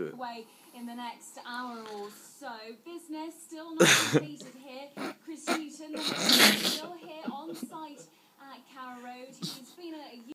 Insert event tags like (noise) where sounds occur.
do it. Away in the next hour or so. Business still not (laughs) completed here. Chris Newton